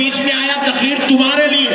بیچ میں آیا تقریر تمہارے لیے۔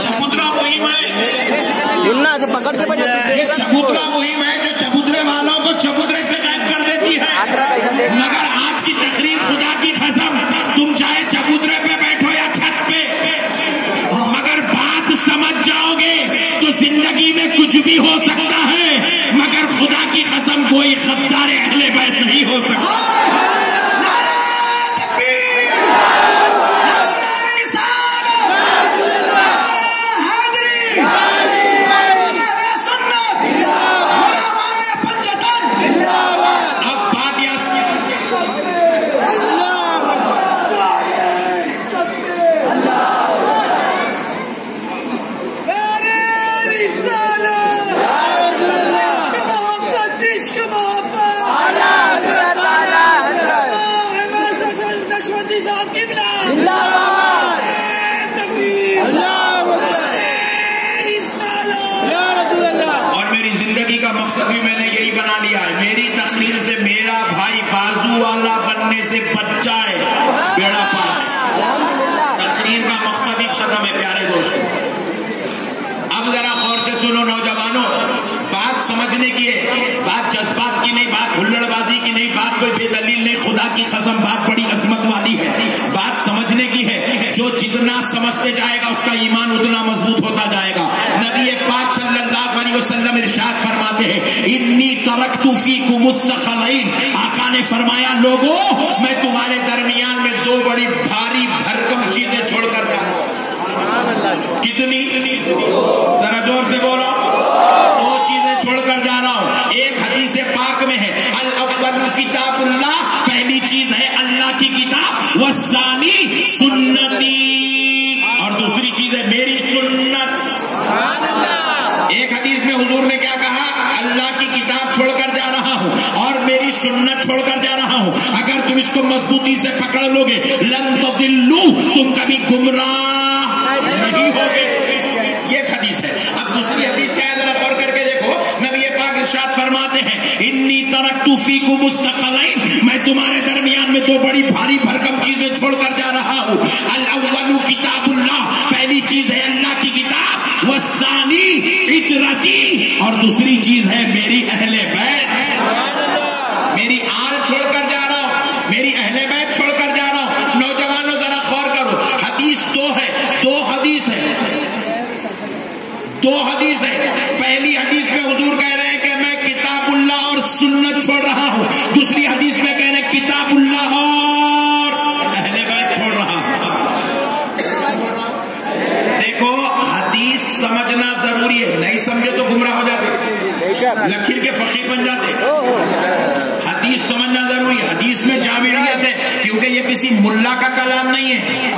چبوترا مہم ہے۔ یہ چبوترا مہم ہے جو چبوترے والوں کو چبوترے سے غائب کر دیتی ہے۔ مگر آج کی تقریر خدا کی قسم تم چاہے چبوترے پہ بیٹھو یا چھت پہ مگر بات سمجھ جاؤ گے تو زندگی میں کچھ بھی ہو سکتا خدا کی قسم بات بڑی عظمت والی ہے۔ بات سمجھنے کی ہے۔ جو جتنا سمجھتے جائے گا، اس کا ایمان اتنا مضبوط ہوتا جائے گا۔ نبی پاک صلی اللہ علیہ وسلم ارشاد فرماتے ہیں، انی ترکت فیکم الثقلین آقا نے فرمایا لوگوں میں تمہارے درمیان میں دو بڑی بھاری بھرکم چیزیں چھوڑ کر جا ہوں کتنی؟ ذرا زور سے بولو۔ دو چیزیں چھوڑ کر جا رہا ہوں۔ ایک حدیث پاک میں ہے الاول کتاب اللہ کی کتاب وسانی سنتی۔ اور دوسری چیز ہے میری سنت۔ ایک حدیث میں حضور نے کیا کہا؟ اللہ کی کتاب چھوڑ کر جا رہا ہوں اور میری سنت چھوڑ کر جا رہا ہوں۔ اگر تم اس کو مضبوطی سے پکڑ لو گے لن دلو تم کبھی گمراہ انی ترکت میں تمہارے درمیان میں دو بڑی بھاری بھرکم چیزیں چھوڑ کر جا رہا ہوں۔ الاول کتاب اللہ، پہلی چیز ہے اللہ کی کتاب، والثانی اطرتی، اور دوسری چیز ہے ملا کا کلام نہیں ہے۔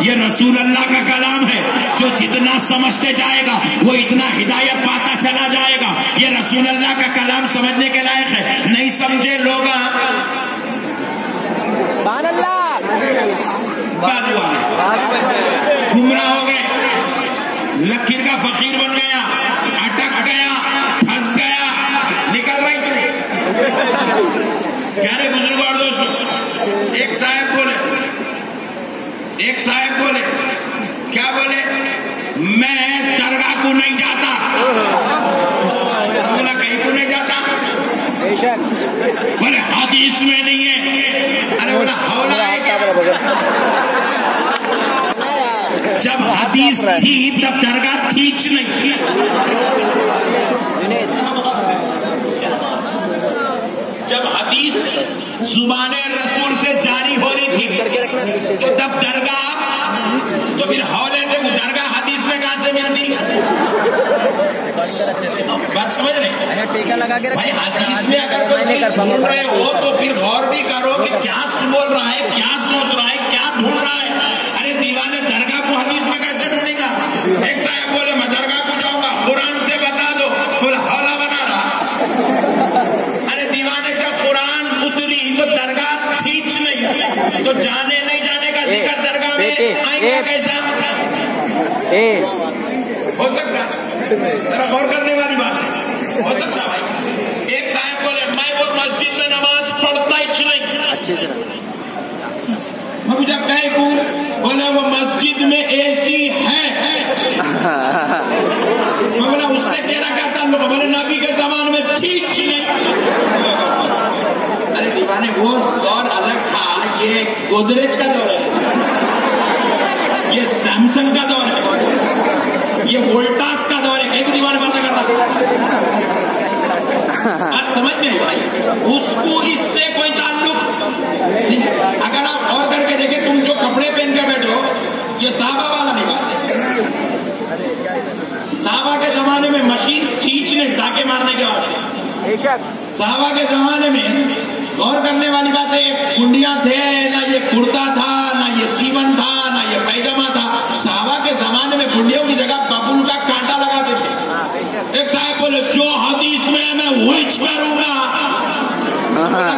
یہ رسول اللہ کا کلام ہے۔ جو جتنا سمجھتے جائے گا وہ اتنا ہدایت پاتا چلا جائے گا۔ یہ رسول اللہ کا کلام سمجھنے کے لائق ہے۔ نہیں سمجھے لوگ گمراہ ہو گئے۔ لکیر کا فقیر بن گیا۔ اٹک گیا۔ پھنس گیا۔ نکل رہی چلی پیارے بزرگ اور دوستوں ایک صاحب بولے، ایک صاحب بولے، کیا بولے؟ میں درگاہ کو نہیں جاتا۔ بولا کہیں کو نہیں جاتا؟ بولے، حدیث میں نہیں ہے۔ ارے بولا ہولا ہے کیا؟ جب حدیث تھی تب درگاہ تھی نہیں۔ لگا کے رکھا تو پھر غور بھی کرو کہ کیا بول رہا ہے کیا سوچ رہا ہے کیا ڈھونڈ رہا ہے۔ ارے دیوانے درگاہ کو حدیث میں کیسے ڈھونڈے گا؟ ایک صاحب بولے میں درگاہ کو جاؤں گا قرآن سے بتا دو۔ بولے بنا رہا۔ ارے دیوانے جب قرآن اتری تو درگاہ کھینچ نہیں تو جانے نہیں جانے کا ذکر درگاہ میں آئیں گا کیسا ہو سکتا ذرا غور صحابہ کے زمانے میں غور کرنے والی بات ہے کنڈیاں تھے نہ یہ کرتا تھا نہ یہ سیون تھا نہ یہ پیجامہ تھا۔ صحابہ کے زمانے میں کنڈیوں کی جگہ ببول کا کانٹا لگاتے تھے۔ ایک صاحب بولے جو حدیث میں میں وچ کروں گا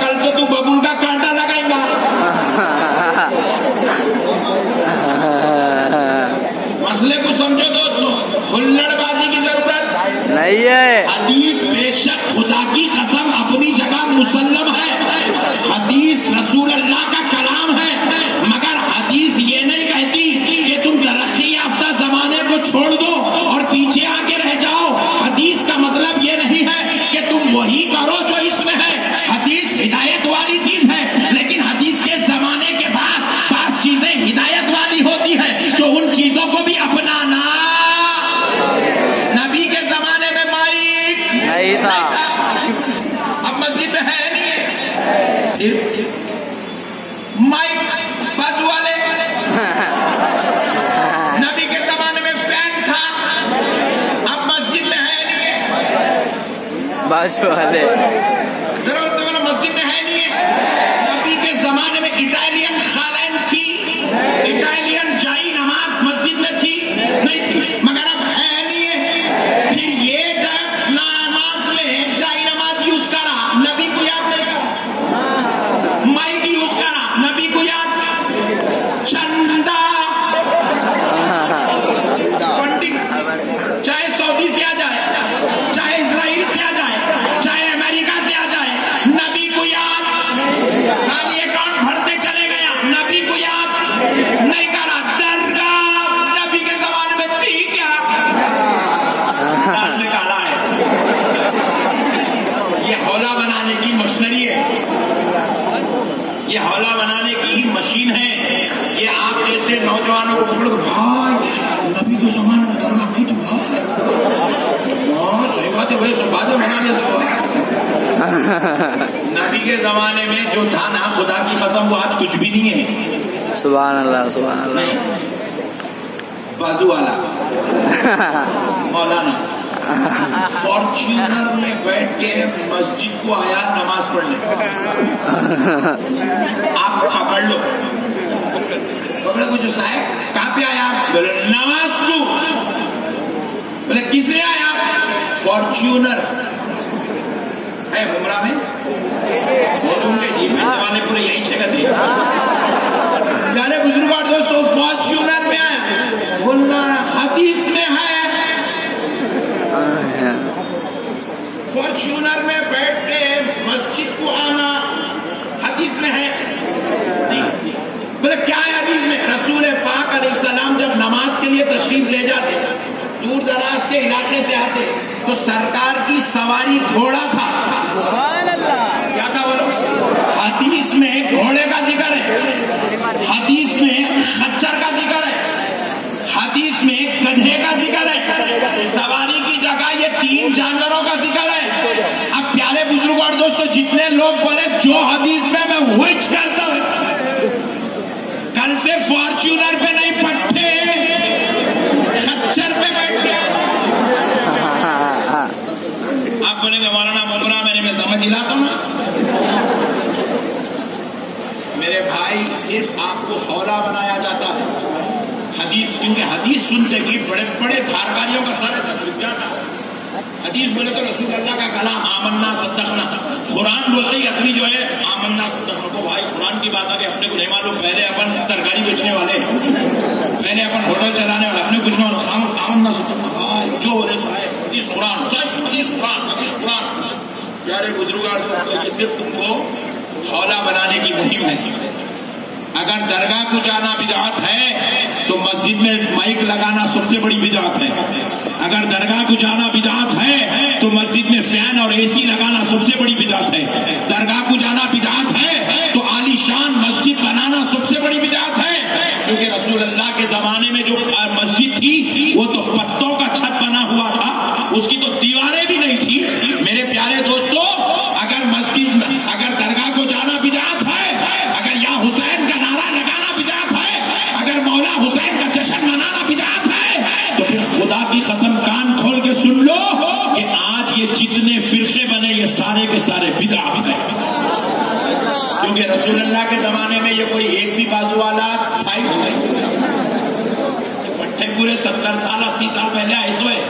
کل سے تو ببول کا کانٹا لگائیں گا۔ مسئلے کو سمجھو دوستوں ہلڑ بازی کی ضرورت۔ نہیں ہے۔ حدیث بے شک خود والے مسجد میں ہے نہیں ہے۔ نبی کے زمانے میں اٹالین نوجوانوں کو پکڑ بھائی نبی کے زمانے میں نہیں بہت ہاں، صحیح بات ہے بھائی سب باتیں سے نبی کے زمانے میں جو تھا نا خدا کی قسم وہ آج کچھ بھی نہیں ہے۔ سبحان اللہ سبحان اللہ۔ بازو والا۔ مولانا۔ فارچونر میں بیٹھ کے مسجد کو آیا نماز پڑھ لے آپ پکڑ لو۔ پکڑے مجھے صاحب کہاں پہ آیا بولے کو بولے کس میں آیا فارچونر۔ ہے بمرا میں۔ وہ کے جی میں زمانے پورے یہی جگہ تھی جانے بزرگ اور دوستو فارچونر میں آیا۔ بولنا حدیث میں ہے۔ فارچونر میں علاقے سے آتے تو سرکار کی سواری گھوڑا تھا۔ کیا تھا بولو؟ حدیث میں گھوڑے کا ذکر ہے۔ حدیث میں خچر کا ذکر ہے۔ حدیث میں گدھے کا ذکر ہے۔ سواری کی جگہ یہ تین جانوروں کا ذکر ہے۔ اب پیارے بزرگ اور دوستو جتنے لوگ بولے جو حدیث میں میں وچ کرتا ہوں۔ کل سے فارچونر پہ حدیث سنتے کی بڑے بڑے دھارکاریوں کا سر ایسا چھپ جاتا حدیث بولے تو رسول اللہ کا کلام آمنا صدقنا۔ قرآن بولتے ہی اپنی جو ہے آمنا صدقنا۔ کو بھائی، قرآن کی بات آگے اپنے کو نہیں معلوم۔ پہلے اپن ترکاری بیچنے والے۔ پہلے اپن ہوٹل چلانے والے، اپنے کچھ نہ خاموش، آمنا صدقنا۔ بھائی، جو ہو رہے سائے۔ حدیث قرآن صحیح حدیث قرآن حدیث قرآن۔ پیارے بزرگار یہ صرف تم کو حولا بنانے کی مہم ہے۔ اگر درگاہ کو جانا بدعت ہے تو مسجد میں مائک لگانا سب سے بڑی بدعت ہے۔ اگر درگاہ کو جانا بدعت ہے، تو مسجد میں فین اور اے سی لگانا سب سے بڑی بدعت ہے۔ درگاہ کو جانا بدعت ہے، تو عالی شان رسول اللہ کے زمانے میں یہ کوئی ایک بھی بازو والا تھا ہی پٹھے پورے ستر سال، اسی سال پہلے آئے ہوئے۔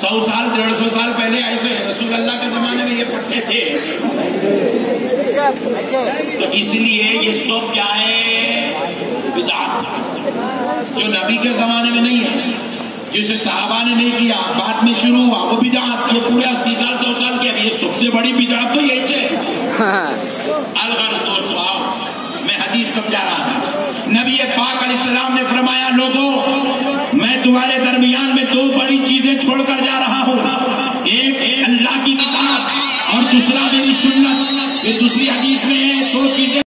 سو سال، ڈیڑھ سو سال پہلے آئے ہوئے۔ رسول اللہ کے زمانے میں یہ پٹھے تھے۔ تو اس لیے یہ سب کیا ہے؟ بدعات جو نبی کے زمانے میں نہیں ہے، جسے صحابہ نے نہیں کیا بات میں شروع ہوا، وہ بدعات یہ پورے اسی سال، سو سال کے اب یہ سب سے بڑی بدعات تو یہ سمجھا رہا تھا۔ نبی پاک علیہ السلام نے فرمایا، لوگوں، میں تمہارے درمیان میں دو بڑی چیزیں چھوڑ کر جا رہا ہوں۔ ایک اللہ کی کتاب اور دوسرا میری سنت۔ یہ دوسری حدیث میں ہے سوچی